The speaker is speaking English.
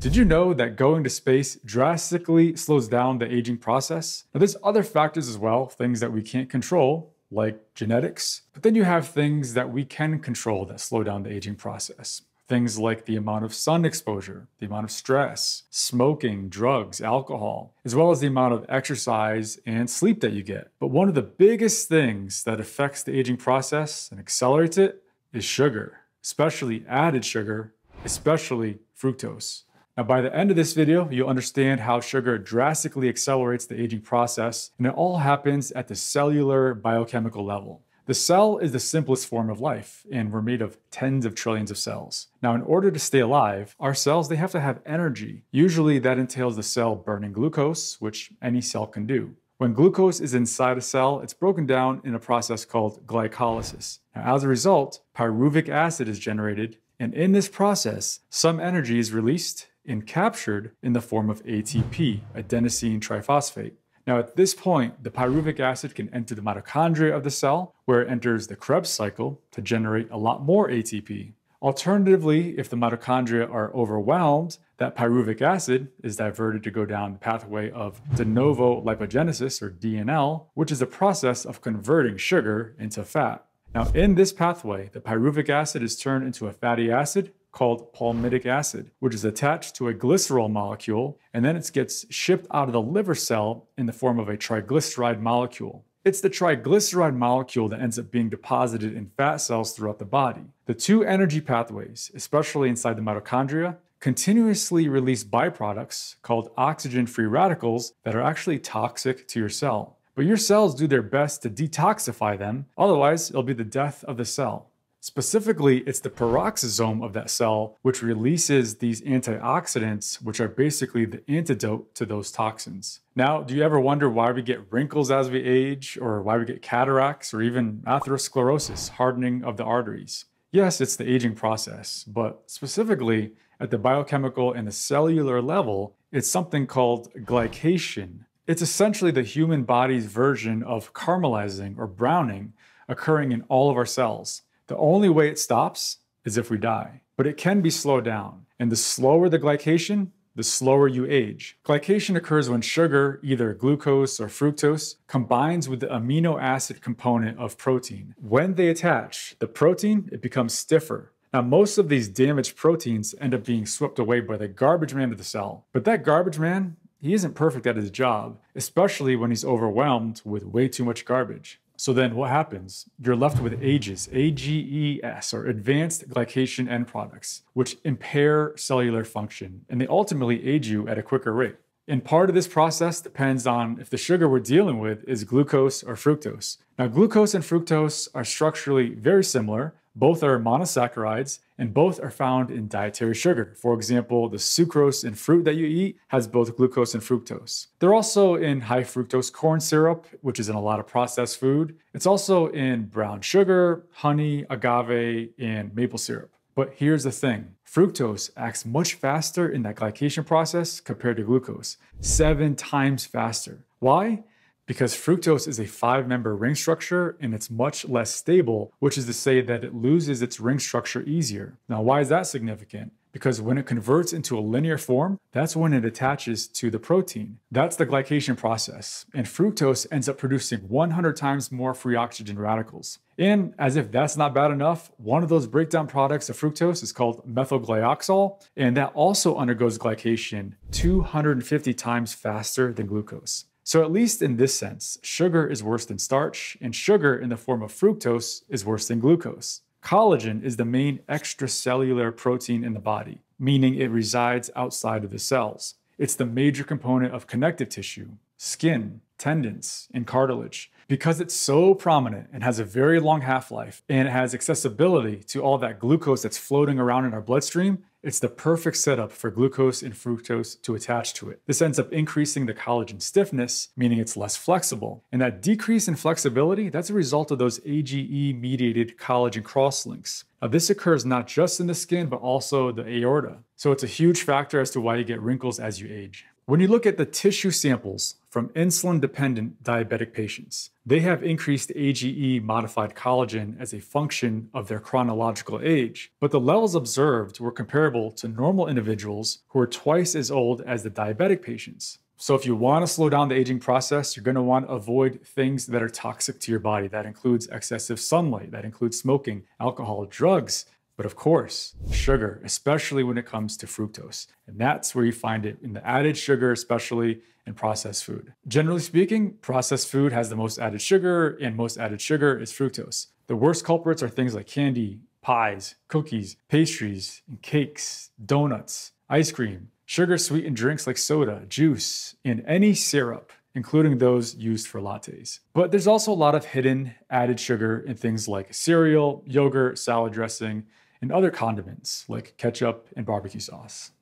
Did you know that going to space drastically slows down the aging process? Now, there's other factors as well, things that we can't control, like genetics. But then you have things that we can control that slow down the aging process. Things like the amount of sun exposure, the amount of stress, smoking, drugs, alcohol, as well as the amount of exercise and sleep that you get. But one of the biggest things that affects the aging process and accelerates it is sugar, especially added sugar, especially fructose. Now, by the end of this video, you'll understand how sugar drastically accelerates the aging process, and it all happens at the cellular biochemical level. The cell is the simplest form of life, and we're made of tens of trillions of cells. Now, in order to stay alive, our cells, they have to have energy. Usually that entails the cell burning glucose, which any cell can do. When glucose is inside a cell, it's broken down in a process called glycolysis. Now, as a result, pyruvic acid is generated, and in this process, some energy is released and captured in the form of ATP, adenosine triphosphate. Now, at this point, the pyruvic acid can enter the mitochondria of the cell, where it enters the Krebs cycle to generate a lot more ATP. Alternatively, if the mitochondria are overwhelmed, that pyruvic acid is diverted to go down the pathway of de novo lipogenesis, or DNL, which is a process of converting sugar into fat. Now, in this pathway, the pyruvic acid is turned into a fatty acid called palmitic acid, which is attached to a glycerol molecule, and then it gets shipped out of the liver cell in the form of a triglyceride molecule. It's the triglyceride molecule that ends up being deposited in fat cells throughout the body. The two energy pathways, especially inside the mitochondria, continuously release byproducts called oxygen free radicals that are actually toxic to your cell. But your cells do their best to detoxify them, otherwise, it'll be the death of the cell. Specifically, it's the peroxisome of that cell which releases these antioxidants, which are basically the antidote to those toxins. Now, do you ever wonder why we get wrinkles as we age, or why we get cataracts, or even atherosclerosis, hardening of the arteries? Yes, it's the aging process, but specifically at the biochemical and the cellular level, it's something called glycation. It's essentially the human body's version of caramelizing or browning occurring in all of our cells. The only way it stops is if we die, but it can be slowed down. And the slower the glycation, the slower you age. Glycation occurs when sugar, either glucose or fructose, combines with the amino acid component of protein. When they attach, the protein, it becomes stiffer. Now, most of these damaged proteins end up being swept away by the garbage man of the cell. But that garbage man, he isn't perfect at his job, especially when he's overwhelmed with way too much garbage. So then what happens? You're left with AGEs, AGES, or advanced glycation end products, which impair cellular function, and they ultimately age you at a quicker rate. And part of this process depends on if the sugar we're dealing with is glucose or fructose. Now, glucose and fructose are structurally very similar, both are monosaccharides and both are found in dietary sugar. For example, the sucrose in fruit that you eat has both glucose and fructose. They're also in high fructose corn syrup, which is in a lot of processed food. It's also in brown sugar, honey, agave, and maple syrup. But here's the thing fructose acts much faster in that glycation process compared to glucose, seven times faster. Why? Because fructose is a five member ring structure and it's much less stable, which is to say that it loses its ring structure easier. Now, why is that significant? Because when it converts into a linear form, that's when it attaches to the protein. That's the glycation process. And fructose ends up producing 100 times more free oxygen radicals. And as if that's not bad enough, one of those breakdown products of fructose is called methylglyoxal, and that also undergoes glycation 250 times faster than glucose. So, at least in this sense, sugar is worse than starch, and sugar in the form of fructose is worse than glucose. Collagen is the main extracellular protein in the body, meaning it resides outside of the cells. It's the major component of connective tissue, skin, tendons, and cartilage. Because it's so prominent and has a very long half life and it has accessibility to all that glucose that's floating around in our bloodstream, it's the perfect setup for glucose and fructose to attach to it. This ends up increasing the collagen stiffness, meaning it's less flexible. And that decrease in flexibility, that's a result of those AGE-mediated collagen crosslinks. Now, this occurs not just in the skin, but also the aorta. So it's a huge factor as to why you get wrinkles as you age. When you look at the tissue samples from insulin dependent diabetic patients, they have increased AGE modified collagen as a function of their chronological age, but the levels observed were comparable to normal individuals who are twice as old as the diabetic patients. So, if you want to slow down the aging process, you're going to want to avoid things that are toxic to your body. That includes excessive sunlight, that includes smoking, alcohol, drugs, but of course, sugar, especially when it comes to fructose. And that's where you find it in the added sugar, especially in processed food. Generally speaking, processed food has the most added sugar, and most added sugar is fructose. The worst culprits are things like candy, pies, cookies, pastries, and cakes, donuts, ice cream, sugar sweetened drinks like soda, juice, and any syrup including those used for lattes. But there's also a lot of hidden added sugar in things like cereal, yogurt, salad dressing, and other condiments like ketchup and barbecue sauce.